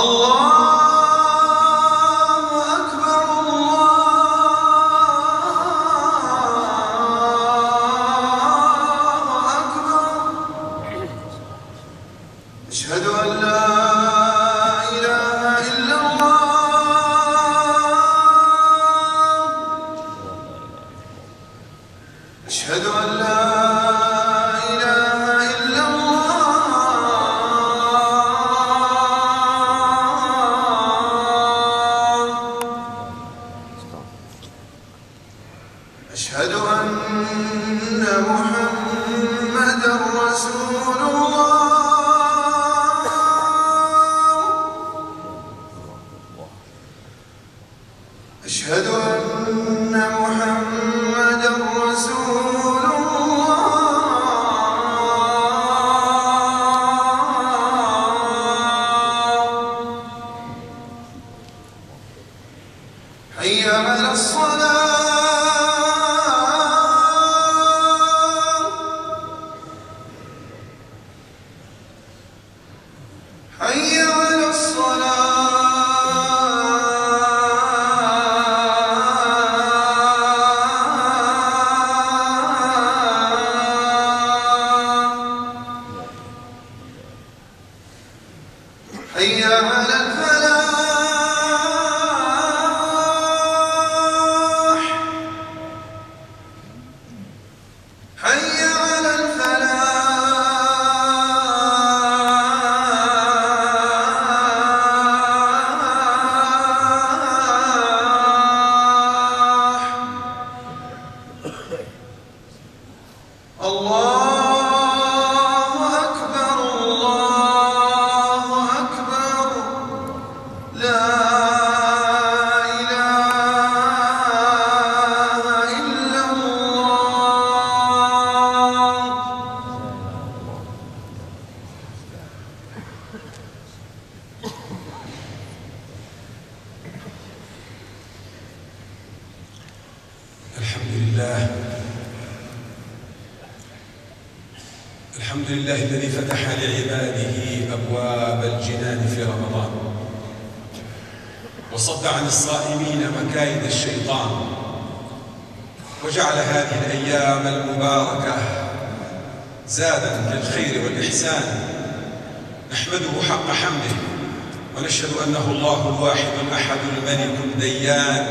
الله وجعل هذه الأيام المباركة زادا للخير والإحسان. نحمده حق حمده ونشهد أنه الله الواحد الأحد الملك الديان.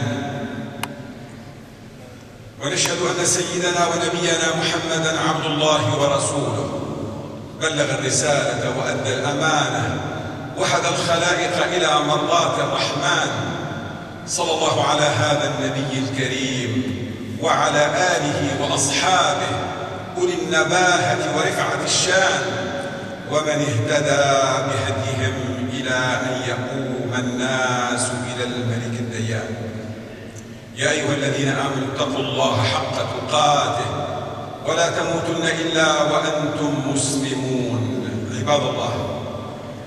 ونشهد أن سيدنا ونبينا محمدا عبد الله ورسوله. بلغ الرسالة وأدى الأمانة وحد الخلائق إلى مرضات الرحمن. صلى الله على هذا النبي الكريم. وعلى آله وأصحابه أولي النباهة ورفعة الشان ومن اهتدى بهديهم إلى أن يقوم الناس إلى الملك الديان. يا أيها الذين آمنوا اتقوا الله حق تقاته ولا تموتن إلا وأنتم مسلمون. عباد الله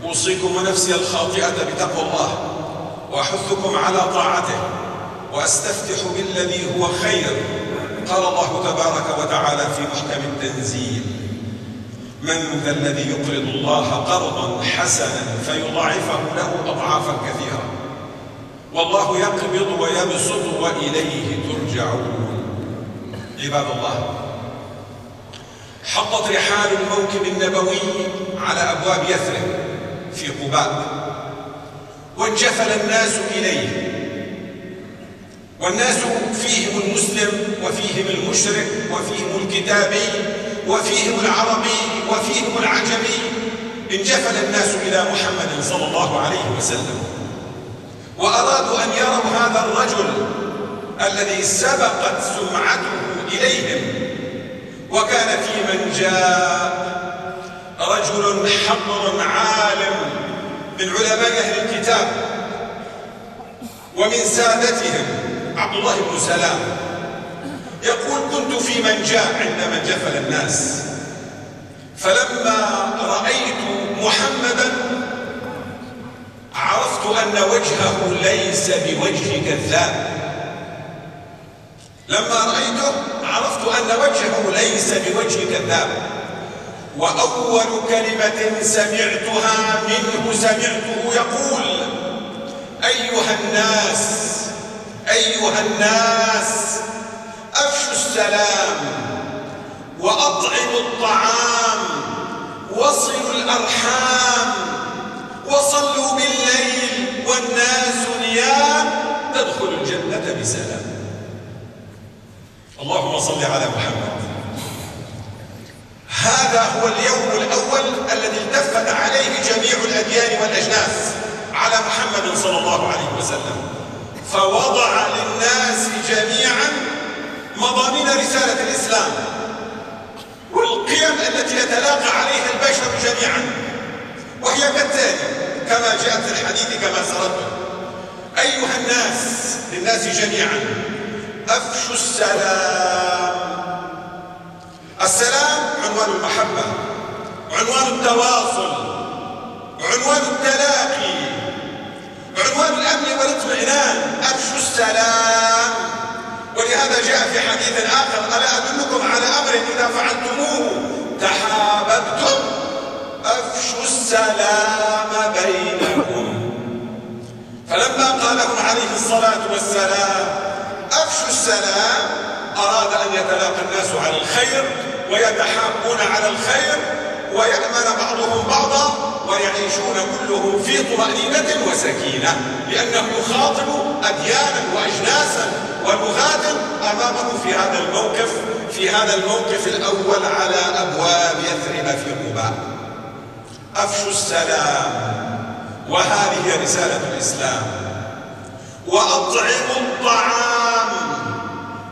أوصيكم ونفسي الخاطئة بتقوى الله وأحثكم على طاعته. وأستفتح بالذي هو خير قال الله تبارك وتعالى في محكم التنزيل من ذا الذي يقرض الله قرضا حسنا فيضاعفه له أضعافا كثيرة والله يقبض ويبسط وإليه ترجعون. عباد الله حطت رحال الموكب النبوي على أبواب يثرب في قباء وانجفل الناس إليه والناس فيهم المسلم وفيهم المشرك وفيهم الكتابي وفيهم العربي وفيهم العجمي. انجفل الناس إلى محمد صلى الله عليه وسلم. وأرادوا أن يروا هذا الرجل الذي سبقت سمعته إليهم. وكان في من جاء رجل حبر عالم من علماء أهل الكتاب. ومن سادتهم عبد الله بن سلام يقول كنت في من جاء عندما انجفل الناس. فلما رأيت محمدا عرفت أن وجهه ليس بوجه كذاب لما رأيته عرفت أن وجهه ليس بوجه كذاب وأول كلمة سمعتها منه سمعته يقول أيها الناس أيها الناس أفشوا السلام وأطعموا الطعام وصلوا الأرحام وصلوا بالليل والناس نيام تدخلوا الجنة بسلام. اللهم صل على محمد. هذا هو اليوم الأول الذي التفت عليه جميع الأديان والأجناس على محمد صلى الله عليه وسلم. فوضع للناس جميعا مضامين رسالة الإسلام والقيم التي يتلاقى عليها البشر جميعا. وهي كالتالي كما جاء في الحديث كما سرد أيها الناس للناس جميعا أفشوا السلام. السلام عنوان المحبة عنوان التواصل عنوان التلاقي. عنوان الأمن والاطمئنان. أفشوا السلام. ولهذا جاء في حديث آخر ألا أدلكم على أمر إذا فعلتموه؟ تحاببتم. أفشوا السلام بينكم. فلما قال لهم عليه الصلاة والسلام أفشوا السلام. أراد أن يتلاقى الناس على الخير ويتحابون على الخير. ويأمن بعضهم بعضا ويعيشون كلهم في طمأنينة وسكينة لأنه يخاطب أديانا وأجناسا ولغات أمامه في هذا الموقف في هذا الموقف الأول على أبواب يثرب في قباء. أفشوا السلام وهذه رسالة الإسلام. وأطعموا الطعام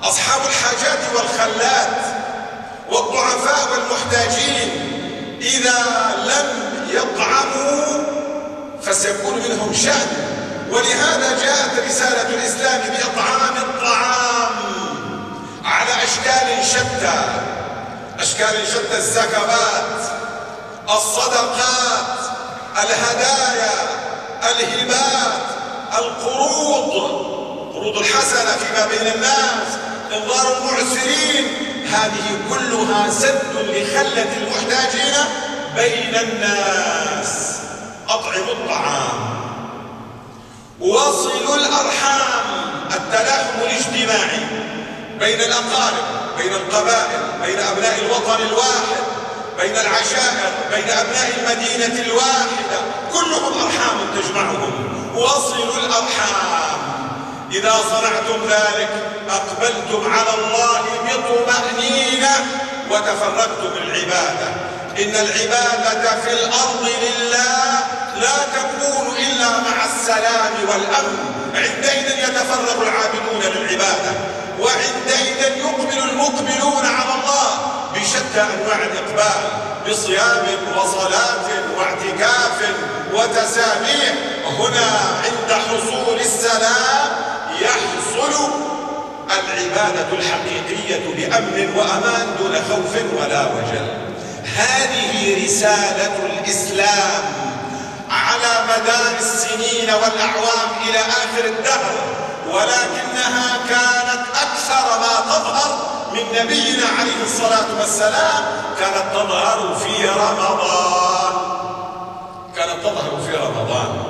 أصحاب الحاجات والخلات والضعفاء والمحتاجين إذا لم يطعموا فسيكون منهم شأن. ولهذا جاءت رسالة الإسلام بإطعام الطعام على أشكال شتى. أشكال شتى الزكوات الصدقات الهدايا الهبات القروض. قروض الحسنة فيما بين الناس انظار المعسرين. هذه كلها سد لخلة المحتاجين بين الناس. أطعموا الطعام. وصلوا الأرحام. التلاحم الاجتماعي بين الأقارب بين القبائل بين أبناء الوطن الواحد بين العشائر بين أبناء المدينة الواحدة. كلهم أرحام تجمعهم. وصلوا الأرحام. إذا صنعتم ذلك أقبلتم على الله بطمأنينة وتفرقتم العبادة. إن العبادة في الأرض لله لا تكون إلا مع السلام والأمن. عندئذ يتفرغ العابدون للعبادة وعندئذ يقبل المقبلون على الله بشتى أنواع الإقبال بصيام وصلاة واعتكاف وتساميح. هنا عند حصول السلام يحصل العبادة الحقيقية بأمن وأمان دون خوف ولا وجل. هذه رسالة الإسلام على مدار السنين والأعوام إلى آخر الدهر ولكنها كانت أكثر ما تظهر من نبينا عليه الصلاة والسلام كانت تظهر في رمضان. كانت تظهر في رمضان.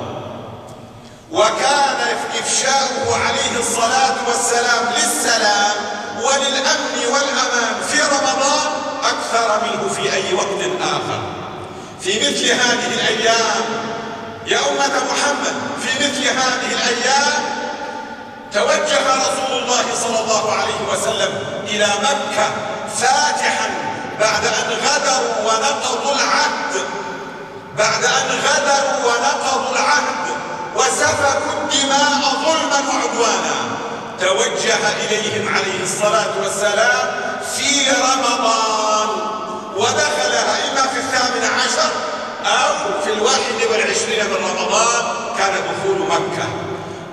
وكان إفشاؤه عليه الصلاة والسلام للسلام وللأمن والأمان في رمضان أكثر منه في أي وقت آخر. في مثل هذه الأيام يا أمة محمد في مثل هذه الأيام توجه رسول الله صلى الله عليه وسلم إلى مكة فاتحا بعد أن غدروا ونقضوا العهد. بعد أن غدروا ونقضوا العهد. وسفكوا الدماء ظلما وعدوانا. توجه إليهم عليه الصلاة والسلام في رمضان. ودخلها إما في الثامن عشر أو في الواحد والعشرين من رمضان كان دخول مكة.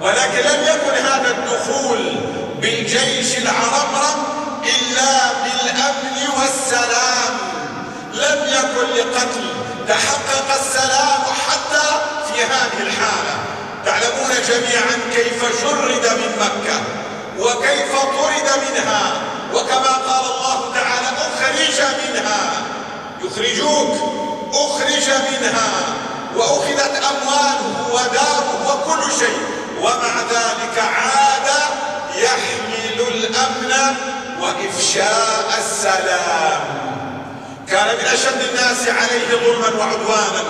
ولكن لم يكن هذا الدخول بالجيش العرمرم إلا بالأمن والسلام. لم يكن لقتل تحقق السلام حتى في هذه الحالة. تعلمون جميعا كيف شرد من مكة وكيف طرد منها وكما قال الله تعالى أخرج منها. يخرجوك أخرج منها. وأخذت أمواله وداره وكل شيء. ومع ذلك عاد يحمل الأمن وإفشاء السلام. كان من أشد الناس عليه ظلما وعدوانا.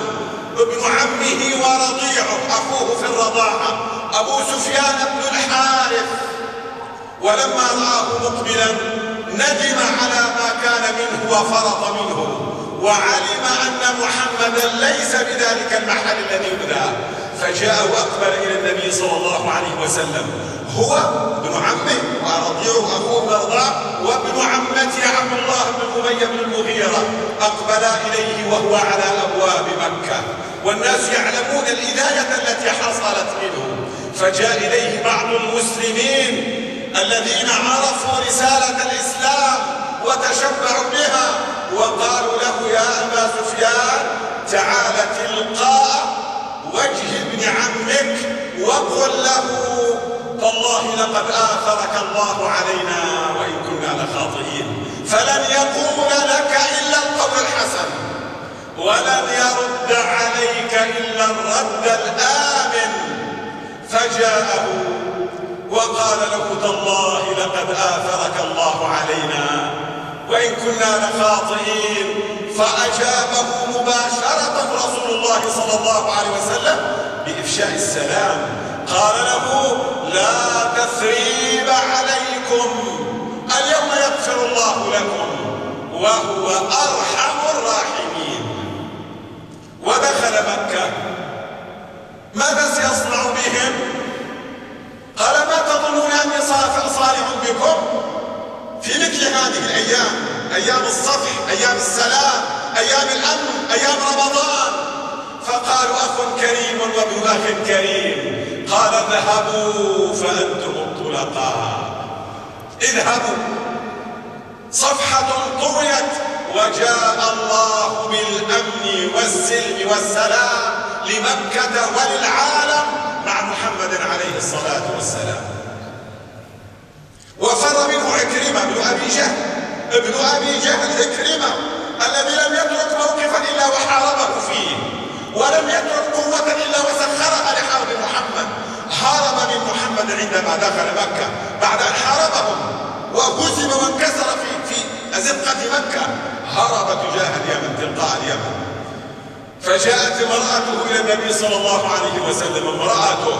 ابن عمه ورضيعه أخوه في الرضاعة أبو سفيان بن الحارث. ولما رآه مقبلا ندم على ما كان منه وفرط منه وعلم أن محمدا ليس بذلك المحل الذي يبدأ فجاء وأقبل إلى النبي صلى الله عليه وسلم. هو ابن عمه ورضيعه أخوه مرضى وابن عمته عبد الله بن أمية بن المغيرة. أقبل إليه وهو على أبواب مكة. والناس يعلمون الإذاية التي حصلت منه. فجاء إليه بعض المسلمين الذين عرفوا رسالة الإسلام وتشبعوا بها وقالوا له يا أبا سفيان تعال تلقاء وجه ابن عمك وقل له تالله لقد آثرك الله علينا وإن كنا لخاطئين. فلن يقول لك إلا القول الحسن. ولن يرد عليك إلا الرد الآمن. فجاءه وقال له تالله لقد آثرك الله علينا. وإن كنا لخاطئين. فأجابه مباشرة رسول الله صلى الله عليه وسلم بإفشاء السلام. قال له لا تثريب عليكم. اليوم يغفر الله لكم وهو أرحم الراحمين. ودخل مكة. ماذا سيصنع بهم؟ قال ما تظنون أني صالح بكم في مثل هذه الأيام؟ أيام الصفح أيام السلام أيام الأمن أيام رمضان. فقالوا أخ كريم وابن أخ كريم. قال اذهبوا فأنتم الطلقاء. اذهبوا. صفحة طويت وجاء الله بالأمن والسلم والسلام لمكة وللعالم مع محمد عليه الصلاة والسلام. وفر منه عكرمة بن أبي جهل ابن أبي جهل عكرمة الذي لم يترك موقفا إلا وحاربه فيه ولم يترك قوة إلا وسخرها لحرب محمد. هرب من محمد عندما دخل مكة. بعد أن حاربهم وهزم وانكسر في في أزقة مكة هرب تجاه اليمن تلقاء اليمن. فجاءت امرأته إلى النبي صلى الله عليه وسلم امرأته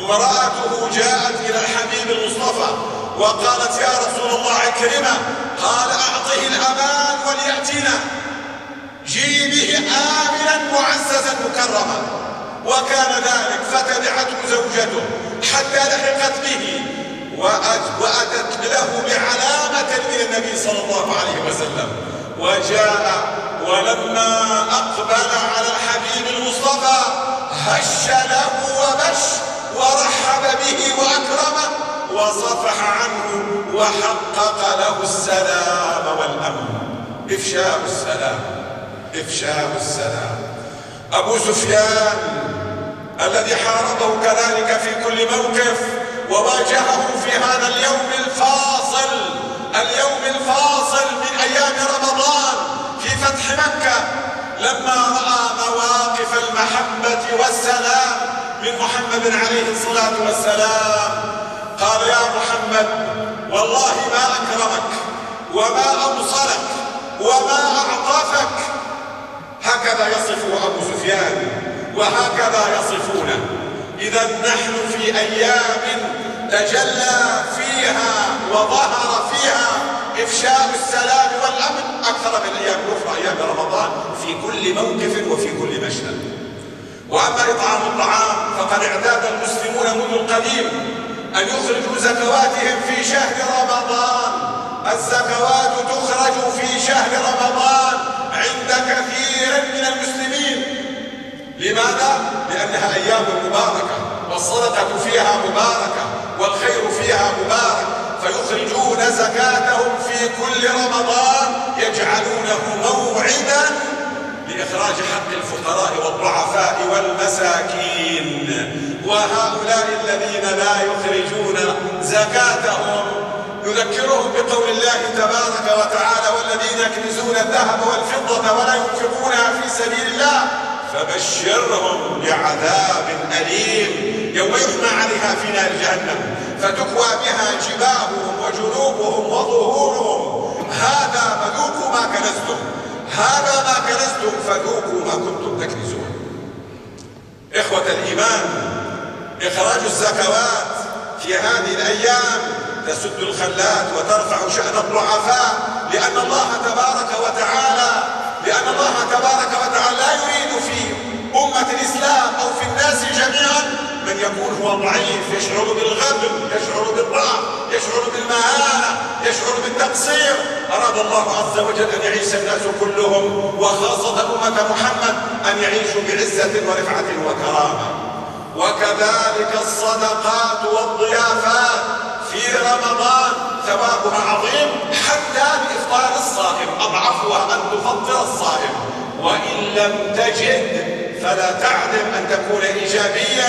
امرأته جاءت إلى الحبيب المصطفى وقالت يا رسول الله عكرمة قال أعطه الأمان وليأتينا. جي به آمنا معززا مكرما. وكان ذلك فتبعته زوجته حتى لحقت به وأتت له بعلامة من النبي صلى الله عليه وسلم. وجاء ولما أقبل على الحبيب المصطفى هش له وبش ورحب به وأكرمه وصفح عنه وحقق له السلام والأمن. إفشاء السلام إفشاء السلام. أبو سفيان الذي حاربه كذلك في كل موقف وواجهه في هذا اليوم الفاصل اليوم الفاصل من أيام رمضان في فتح مكة لما رأى مواقف المحبة والسلام من محمد عليه الصلاة والسلام. قال يا محمد والله ما أكرمك وما أوصلك وما أعطفك. هكذا يصفه أبو سفيان. وهكذا يصفونه إذا نحن في أيام تجلى فيها وظهر فيها إفشاء السلام والأمن أكثر من أيام أخرى أيام رمضان في كل موقف وفي كل مشهد. وأما إطعام الطعام فقد اعتاد المسلمون منذ القديم أن يخرجوا زكواتهم في شهر رمضان. الزكوات تخرج في شهر رمضان عند كثير من المسلمين. لماذا؟ لأنها أيام مباركة والصدقة فيها مباركة والخير فيها مبارك فيخرجون زكاتهم في كل رمضان يجعلونه موعدا لإخراج حق الفقراء والضعفاء والمساكين وهؤلاء الذين لا يخرجون زكاتهم نذكرهم بقول الله تبارك وتعالى والذين يكنزون الذهب والفضة ولا ينفقونها في سبيل الله فبشرهم بعذاب أليم يوم يحمى عليها في نار جهنم فتكوى بها جباههم وجنوبهم وظهورهم. هذا فذوقوا ما كنزتم هذا ما كنزتم فذوقوا ما كنتم تكنزون. إخوة الإيمان إخراج الزكوات في هذه الأيام تسد الخلات وترفع شأن الضعفاء لأن الله تبارك وتعالى لأن الله تبارك وتعالى لا يريد في أمة الإسلام أو في الناس جميعا من يكون هو ضعيف يشعر بالغدر يشعر بالضعف يشعر بالمهانة يشعر بالتقصير. أراد الله عز وجل أن يعيش الناس كلهم وخاصة أمة محمد أن يعيشوا بعزة ورفعة وكرامة. وكذلك الصدقات والضيافات في رمضان. ثوابها عظيم حتى بإفطار الصائم. أضعفها أن تفطر الصائم. وإن لم تجد فلا تعدم أن تكون إيجابيا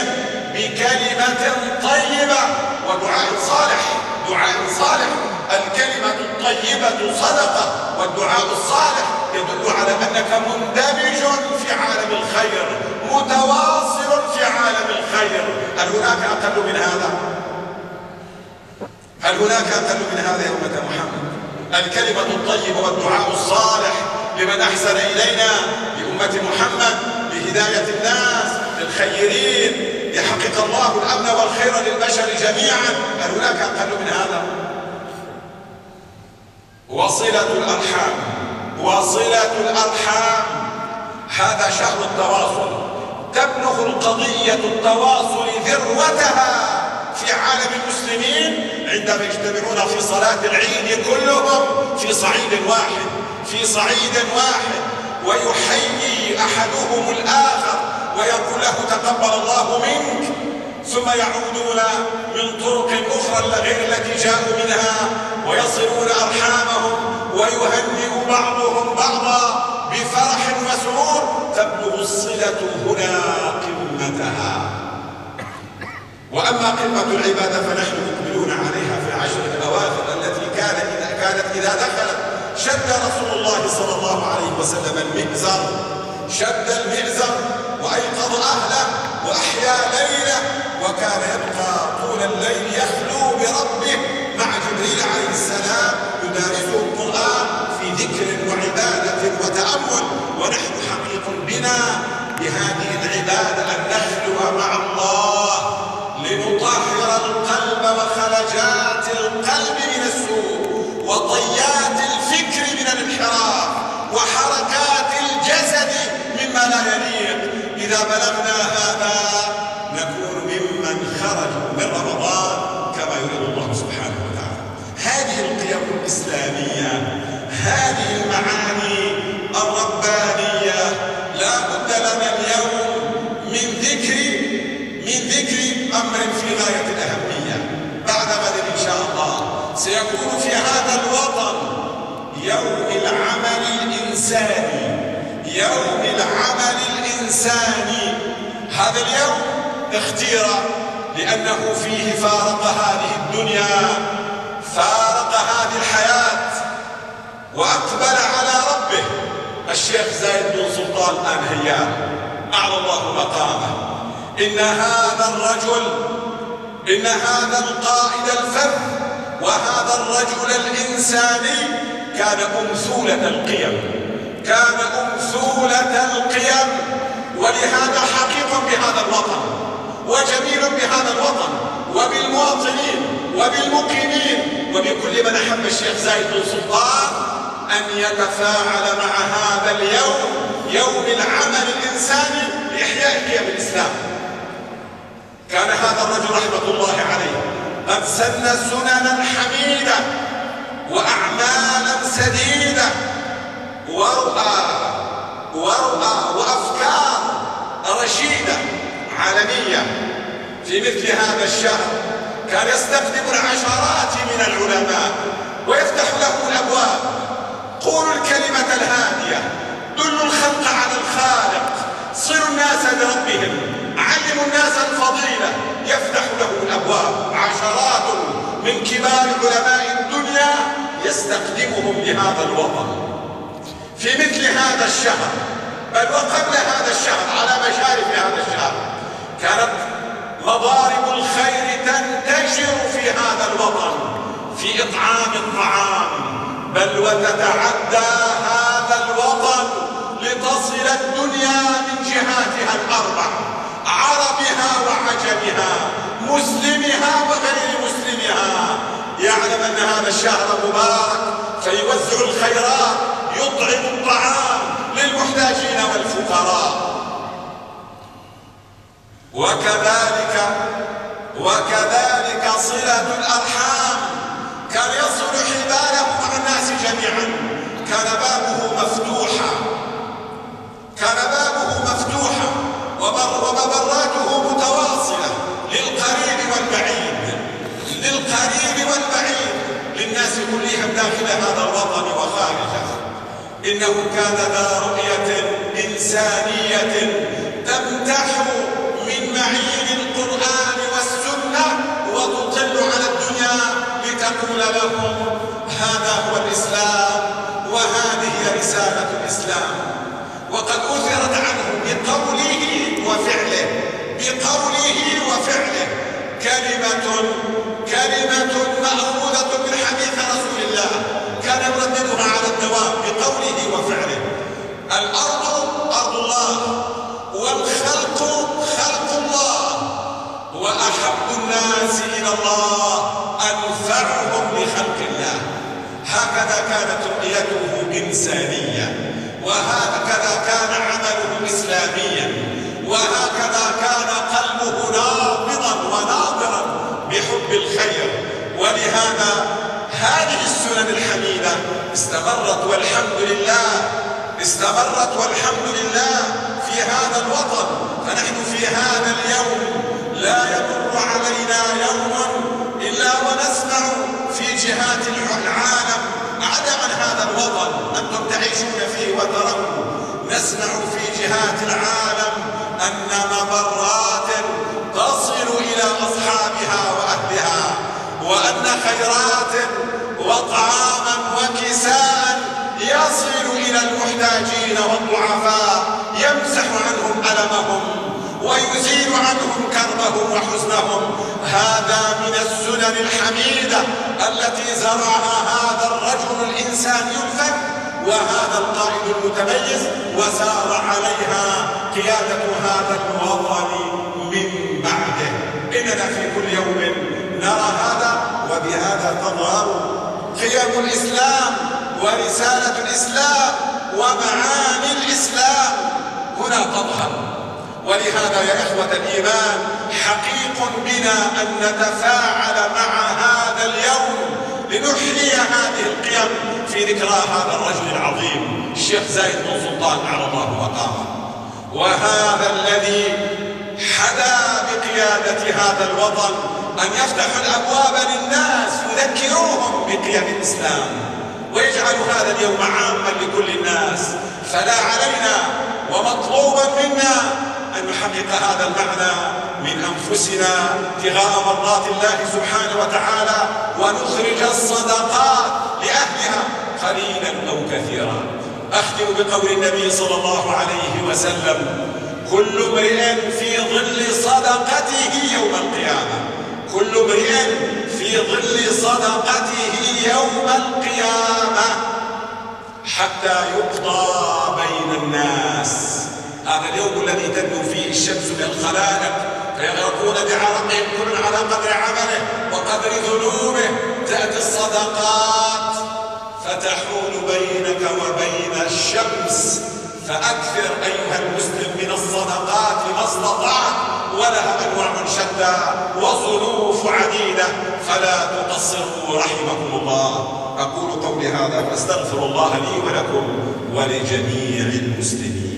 بكلمة طيبة. ودعاء صالح دعاء صالح. الكلمة الطيبة صدقة. والدعاء الصالح يدل على أنك مندمج في عالم الخير متواصل في عالم الخير. هل هناك أقل من هذا؟ هل هناك أقل من هذا يا أمة محمد؟ الكلمة الطيبة والدعاء الصالح لمن أحسن إلينا لأمة محمد لهداية الناس للخيرين يحقق الله الأمن والخير للبشر جميعا هل هناك أقل من هذا؟ وصلة الأرحام وصلة الأرحام هذا شهر التواصل تبلغ القضية التواصل ذروتها عالم المسلمين عندما يجتمعون في صلاة العيد كلهم في صعيد واحد في صعيد واحد ويحيي أحدهم الآخر ويقول له تقبل الله منك. ثم يعودون من طرق أخرى غير التي جاءوا منها ويصلون أرحامهم ويهنئ بعضهم بعضا بفرح وسرور. تبلغ الصلة هنا قمتها وأما قمة العبادة فنحن مقبلون عليها في العشر الأواخر التي كان إذا كانت إذا دخلت. شد رسول الله صلى الله عليه وسلم المئزر. شد المئزر وأيقظ أهله وأحيا ليله وكان يبقى طول الليل يخلو بربه مع جبريل عليه السلام يدارسه القرآن في ذكر وعبادة وتأمل. ونحن حقيق بنا بهذه العبادة أن نخلو مع الله القلب وخلجات القلب من السوء وطيات الفكر من الانحراف وحركات الجسد مما لا يليق. إذا بلغنا هذا نكون ممن خرجوا من رمضان كما يريد الله سبحانه وتعالى. هذه القيم الإسلامية هذه المعاني الربانية لا بد لنا اليوم من ذكر من ذكر أمر في غاية الأهمية بعد غد إن شاء الله سيكون في هذا الوطن يوم العمل الإنساني. يوم العمل الإنساني. هذا اليوم اختير لأنه فيه فارق هذه الدنيا فارق هذه الحياة وأقبل على ربه. الشيخ زايد بن سلطان آل هيان أعلى الله مقامه. إن هذا الرجل إن هذا القائد الفذ وهذا الرجل الإنساني كان أمثولة القيم. كان أمثولة القيم. ولهذا حقيق بهذا الوطن وجميل بهذا الوطن وبالمواطنين وبالمقيمين. وبكل من أحب الشيخ زايد بن سلطان أن يتفاعل مع هذا اليوم يوم العمل الإنساني لإحياء قيم الإسلام. كان هذا الرجل رحمة الله عليه. قد سن سننا حميدة وأعمالا سديدة ورؤى ورؤى وأفكار رشيدة عالمية. في مثل هذا الشهر كان يستخدم العشرات من العلماء ويفتح له الأبواب. قولوا الكلمة الهادية دلوا الخلق على الخالق صلوا الناس بربهم علموا الناس الفضيلة يفتح له الأبواب. عشرات من كبار علماء الدنيا تحبهم لهذا الوطن. في مثل هذا الشهر بل وقبل هذا الشهر على مشارف هذا الشهر كانت مضارب الخير تنتشر في هذا الوطن في إطعام الطعام. بل وتتعدى هذا الوطن لتصل الدنيا من جهاتها الأربع. عربها وعجمها مسلمها وغير مسلمها. يعلم أن هذا الشهر مبارك فيوزع الخيرات يطعم الطعام للمحتاجين والفقراء. وكذلك وكذلك صلة الأرحام. كان يصل حباله مع الناس جميعا. كان بابه مفتوحا. كان بابه ومبراته متواصلة للقريب والبعيد للقريب والبعيد. للناس كلهم داخل هذا الوطن وخارجه. إنه كان ذا رؤية إنسانية تمتح من معين القرآن والسنة وتطل على الدنيا لتقول لهم هذا هو الإسلام وهذه رسالة الإسلام. وقد أثرت عنه بقوله وفعله. بقوله وفعله. كلمة كلمة مأخوذة من حديث رسول الله. كان يرددها على الدوام بقوله وفعله. الأرض أرض الله والخلق خلق الله. وأحب الناس إلى الله أنفعهم لخلق الله. هكذا كانت رؤيته إنسانية. وهكذا كان عمله إسلاميا وهكذا كان قلبه نابضا وناظرا بحب الخير. ولهذا هذه السنن الحميدة استمرت والحمد لله استمرت والحمد لله في هذا الوطن. فنحن في هذا اليوم لا يمر علينا يوم إلا ونسمع في جهات العالم عدم هذا الوطن أنتم تعيشون فيه وترون نسمع في جهات العالم أن مبرات تصل إلى أصحابها وأهلها وأن خيرات وطعاما وكساء يصل إلى المحتاجين والضعفاء يمسح عنهم ألمهم ويزيل عنهم كربهم وحزنهم. هذا من السنن الحميدة التي زرعها هذا الرجل الإنساني الفن وهذا القائد المتميز وسار عليها قيادة هذا الوطن من بعده. إننا في كل يوم نرى هذا وبهذا تظهر قيم الإسلام ورسالة الإسلام ومعاني الإسلام. هنا تظهر ولهذا يا إخوة الإيمان حقيق بنا أن نتفاعل مع هذا اليوم لنحيي هذه القيم في ذكرى هذا الرجل العظيم الشيخ زايد بن سلطان على الله مقامه وهذا الذي حدا بقيادة هذا الوطن أن يفتح الأبواب للناس يذكروهم بقيم الإسلام ويجعل هذا اليوم عاما لكل الناس فلا علينا ومطلوبا منا أن نحقق هذا المعنى من أنفسنا ابتغاء مرضات الله سبحانه وتعالى ونخرج الصدقات لأهلها قليلا أو كثيرا. أختم بقول النبي صلى الله عليه وسلم كل امرئ في ظل صدقته يوم القيامة. كل امرئ في ظل صدقته يوم القيامة حتى يقضى بين الناس. هذا اليوم الذي تدنو فيه الشمس من الخلائق فيغرقون بعرقهم كل على قدر عمله وقدر ذنوبه. تأتي الصدقات فتحول بينك وبين الشمس. فأكثر أيها المسلم من الصدقات ما استطعت ولها أنواع شتى وظروف عديدة. فلا تقصروا رحمكم الله. أقول قولي هذا وأستغفر الله لي ولكم ولجميع المسلمين.